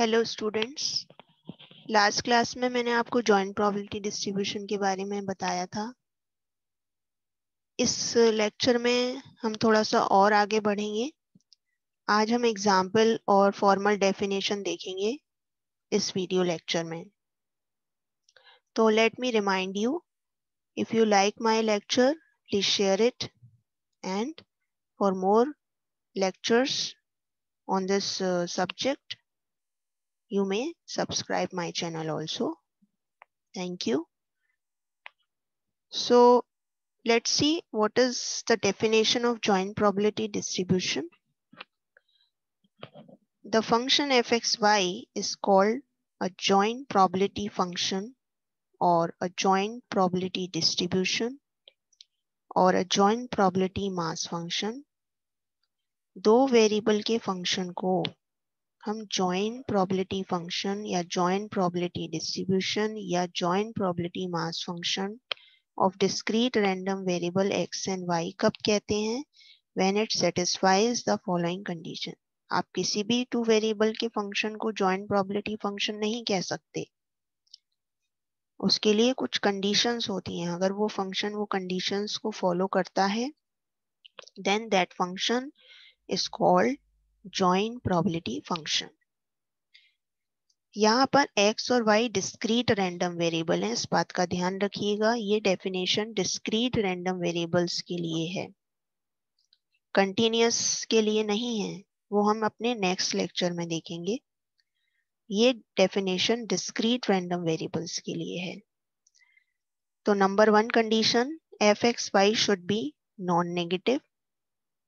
Hello students last class में मैंने आपको जॉइंट प्रोबेबिलिटी डिस्ट्रीब्यूशन के बारे में बताया था। इस लेक्चर में हम थोड़ा सा और आगे बढ़ेंगे। आज हम एग्ज़ाम्पल और फॉर्मल डेफिनेशन देखेंगे इस वीडियो लेक्चर में। तो let me remind you if you like my lecture please share it and for more on this uh, subject you may subscribe my channel also thank you so let's see what is the definition of joint probability distribution the function fxy is called a joint probability function or a joint probability distribution or a joint probability mass function दो variable के function को हम joint probability function या joint probability distribution या joint probability mass function of discrete random variable X and Y कब कहते हैं? When it satisfies the following condition आप किसी भी टू वेरिएबल के फ़ंक्शन को जॉइंट प्रोबेबिलिटी फ़ंक्शन नहीं कह सकते। उसके लिए कुछ कंडीशंस होती हैं। अगर वो फ़ंक्शन वो कंडीशंस को फॉलो करता है then that function is called joint probability function यहाँ पर x और y डिस्क्रीट रैंडम वेरिएबल हैं, इस बात का ध्यान रखिएगा। ये डेफिनेशन डिस्क्रीट रैंडम वेरिएबल्स के लिए है। कंटिन्यूस के लिए नहीं है, वो हम अपने नेक्स्ट लेक्चर में देखेंगे। ये डेफिनेशन डिस्क्रीट रैंडम वेरिएबल्स के लिए है। तो number one condition F X Y should be non negative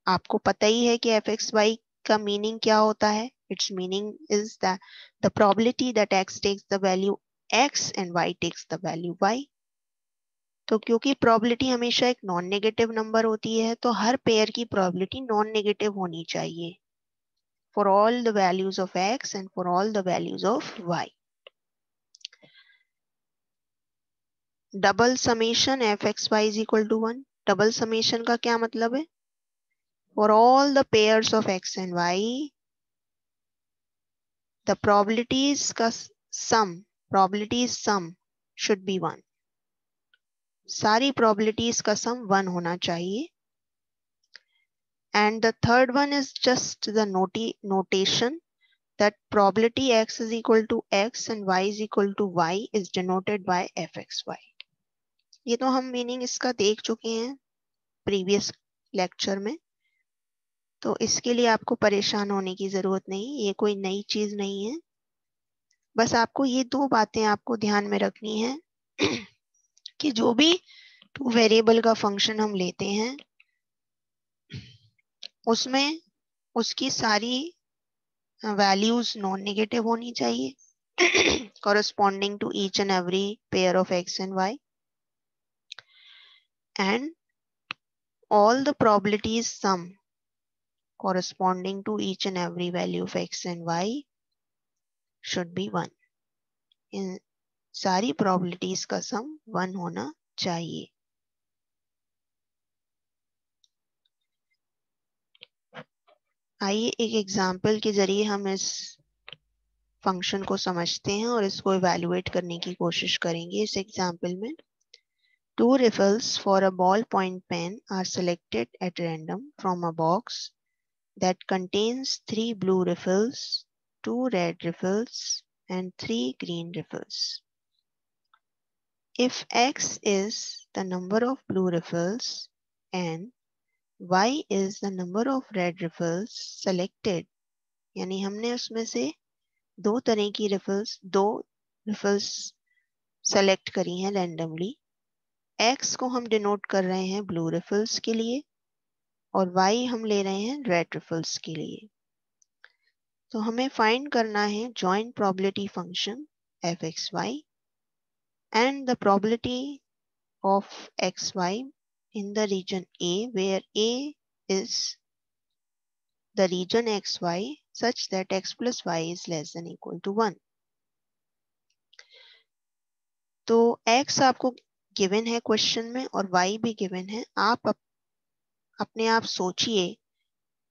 आपको पता ही है कि एफ़ एक्स वाई का मीनिंग क्या होता है? Its meaning is the the probability that X takes the value X and Y takes the value Y तो क्योंकि प्रोबेबिलिटी हमेशा एक नॉन नेगेटिव नंबर होती है तो हर पेयर की प्रोबेबिलिटी नॉन नेगेटिव होनी चाहिए। For all the values of X and for all the values of Y double summation F X Y is equal to one double summation का क्या मतलब है? for all the pairs of x and y the probabilities का sum probabilities sum should be one सारी probabilities का sum one होना चाहिए and the third one is just the noti notation that probability x is equal to x and y is equal to y is denoted by fxy ये तो हम meaning इसका देख चुके हैं प्रीवियस लेक्चर में तो इसके लिए आपको परेशान होने की ज़रूरत नहीं, ये कोई नई चीज़ नहीं है। बस आपको ये दो बातें आपको ध्यान में रखनी है कि जो भी टू वेरिएबल का फ़ंक्शन हम लेते हैं, उसमें उसकी सारी वैल्यूज़ नॉन नेगेटिव होनी चाहिए, corresponding to each and every pair of x and y and all the probabilities sum corresponding to each and every value of x and y should be 1 in sari probabilities ka sum 1 hona chahiye आइए एक example के ज़रिए हम इस function को समझते हैं और इसको इवेल्युएट करने की कोशिश करेंगे। इस एग्ज़ाम्पल में two refills for a ball point pen are selected at random from a box that contains three blue riffles, two red riffles, and three green riffles. If X is the number of blue riffles and Y is the number of red riffles selected, यानी हमने उसमें से दो तरह की refills दो refills select करी हैं रैंडमली एक्स को हम डिनोट कर रहे हैं ब्लू रिफल्स के लिए और y हम ले रहे हैं रेड रिफल्स के लिए तो हमें फाइंड करना है joint probability function f x y and the probability of x y in the region A, where A is the region xy such that x plus y is less than equal to 1. तो x आपको given है question में और y भी given है आप अपने आप सोचिए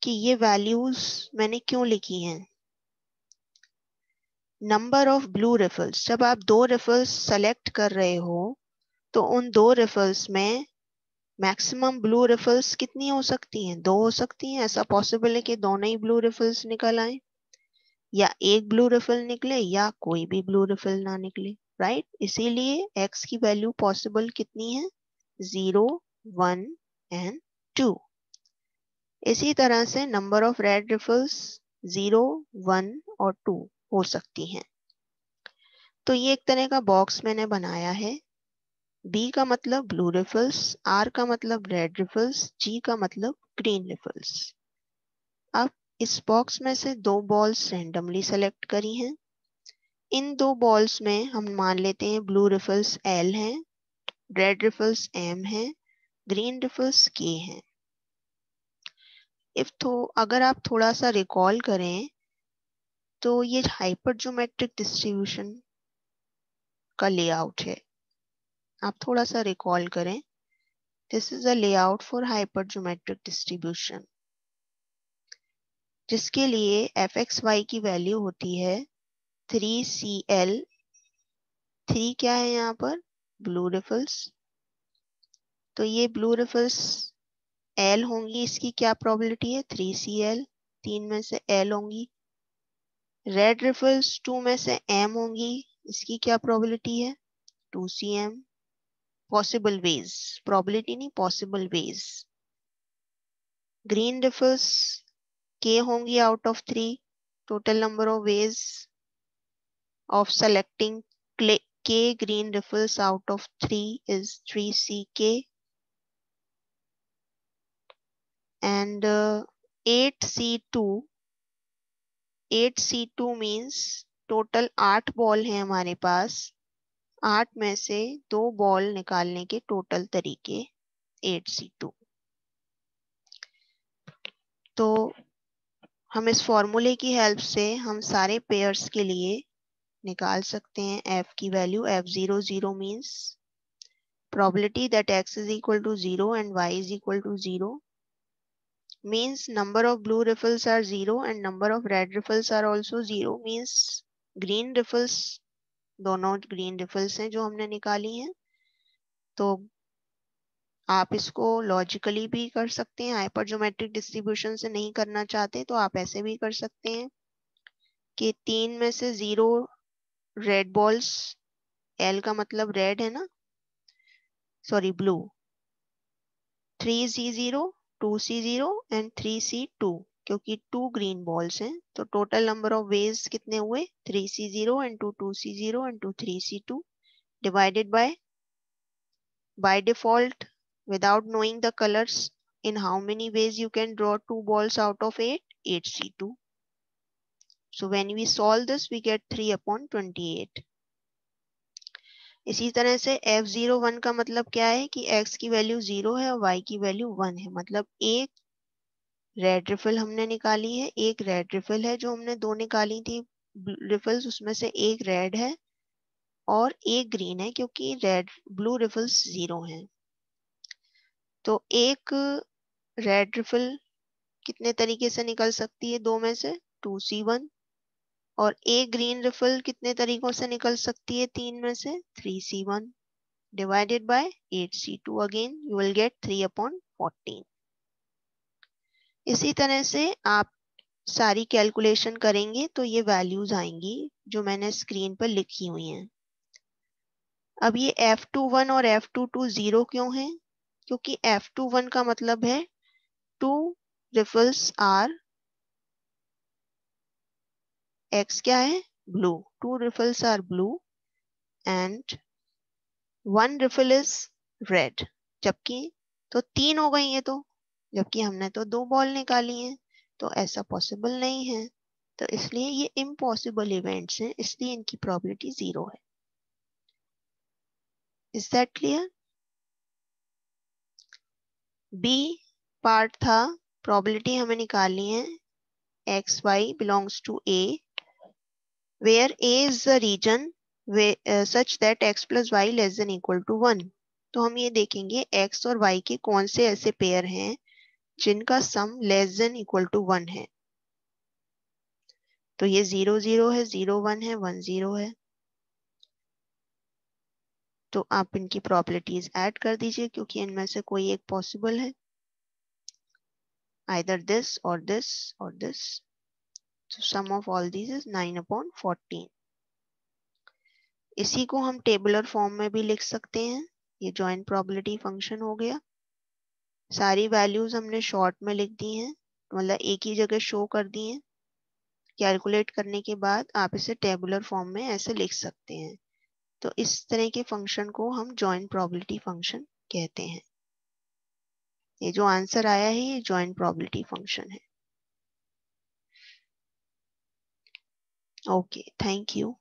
कि ये वैल्यूज़ मैंने क्यों लिखी हैं? नंबर ऑफ़ ब्लू रिफल्स जब आप दो रिफल्स सेलेक्ट कर रहे हो तो उन दो रिफल्स में मैक्सिमम ब्लू रिफल्स कितनी हो सकती हैं? दो हो सकती हैं? ऐसा पॉसिबल है कि दोनों ही ब्लू रिफल्स निकल आए? या एक ब्लू रिफल निकले या कोई भी ब्लू रिफल ना निकले राइट इसीलिए एक्स की वैल्यू पॉसिबल कितनी है? Zero one and two. इसी तरह से number of red refills zero one और टू हो सकती हैं। तो ये एक तरह का बॉक्स मैंने बनाया है। B का मतलब ब्लू रिफल्स R का मतलब रेड रिफल्स G का मतलब ग्रीन रिफल्स अब इस बॉक्स में से दो बॉल्स रेंडमली सेलेक्ट करी हैं। इन दो बॉल्स में हम मान लेते हैं ब्लू रिफल्स L हैं रेड रिफल्स M हैं ग्रीन रिफल्स K हैं। इफ़ तो अगर आप थोड़ा सा रिकॉल करें तो ये हाइपरजोमेट्रिक डिस्ट्रीब्यूशन का लेआउट है। आप थोड़ा सा रिकॉल करें। This is a layout for hypergeometric distribution जिसके लिए एफ़ एक्स वाई की वैल्यू होती है थ्री सी एल थ्री क्या है यहाँ पर? ब्लू रिफल्स तो ये ब्लू रिफल्स एल होंगी इसकी क्या प्रोबेबिलिटी है? थ्री सी एल तीन में से एल होंगी। रेड रिफल्स टू में से एम होंगी, इसकी क्या प्रोबेबिलिटी है? Two c m possible ways probability नहीं पॉसिबल वेज ग्रीन रिफल्स के होंगी out of three total number of ways of selecting k green riffles out of 3 is 3ck and uh, 8c2 eight c two means total आठ ball है हमारे पास। आठ में से दो बॉल निकालने के टोटल तरीके एट सी टू तो हम इस फॉर्मूले की हेल्प से हम सारे पेयर्स के लिए निकाल सकते हैं। एफ़ की value f zero zero means probability that x is equal to 0 and y is equal to 0 means number of blue riffles are zero and number of red riffles are also zero. Means green riffles, दोनों green refills हैं जो हमने निकाली हैं। तो आप इसको logically भी कर सकते हैं। हाइपरजोमेट्रिक डिस्ट्रीब्यूशन से नहीं करना चाहते तो आप ऐसे भी कर सकते हैं कि तीन में से ज़ीरो रेड बॉल्स एल का मतलब रेड है ना? Sorry blue three c zero two c zero and three c two, क्योंकि टू ग्रीन बॉल्स हैं तो टोटल नंबर ऑफ़ वेव कितने हुए? Three c zero into two c zero into three c two divided by by default without knowing the colours in how many ways you can draw two balls out of eight eight c two so when we solve this we get three upon twenty eight इसी तरह से F zero one का मतलब क्या है कि X की value zero है और वाई की वैल्यू वन है। मतलब एक रेड रिफिल हमने निकाली है, एक रेड रिफिल है जो हमने दो निकाली थी। रिफिल्स उसमें से एक रेड है और एक ग्रीन है क्योंकि रेड ब्लू रिफिल्स ज़ीरो हैं। तो एक रेड रिफिल कितने तरीके से निकल सकती है? दो में से टू सी वन और ए ग्रीन रिफिल कितने तरीकों से निकल सकती है तीन में से? Three c one divided by eight c two again you will get three upon fourteen इसी तरह से आप सारी कैलकुलेशन करेंगे तो ये वैल्यूज़ आएँगी जो मैंने स्क्रीन पर लिखी हुई हैं। अब ये एफ़ टू वन और एफ़ टू टू ज़ीरो क्यों है? क्योंकि एफ़ टू वन का मतलब है टू रिफल्स आर एक्स क्या है? Blue two refills are blue and one refill is red जबकि तो तीन हो गई है तो जबकि हमने तो दो बॉल निकाली हैं तो ऐसा पॉसिबल नहीं है। तो इसलिए ये इम्पॉसिबल इवेंट्स हैं, इसलिए इनकी प्रोबेबिलिटी ज़ीरो है। Is that clear b part था प्रोबेबिलिटी हमें निकालनी है। X y belongs to a where A is the region where, uh, such that x plus y less than equal to 1. तो हम ये देखेंगे x और y के कौन से ऐसे पेयर हैं जिनका sum less than equal to one है। तो ये ज़ीरो ज़ीरो है ज़ीरो वन है वन ज़ीरो है। तो आप इनकी प्रॉपर्टीज़ ऐड कर दीजिए क्योंकि इनमें से कोई एक पॉसिबल है। Either दिस और दिस और this so sum of all these is 9 upon 14 इसी को हम टेबुलर फॉर्म में भी लिख सकते हैं। ये जॉइंट प्रोबेबिलिटी फ़ंक्शन हो गया। सारी वैल्यूज़ हमने शॉर्ट में लिख दी हैं। मतलब एक ही जगह शो कर दी हैं। कैलकुलेट करने के बाद आप इसे टेबुलर फॉर्म में ऐसे लिख सकते हैं। तो इस तरह के फ़ंक्शन को हम जॉइंट प्रोबेबिलिटी फ़ंक्शन कहते हैं। ये जो आंसर आया है, ये जॉइंट प्रोबेबिलिटी फ़ंक्शन है। Okay, thank you.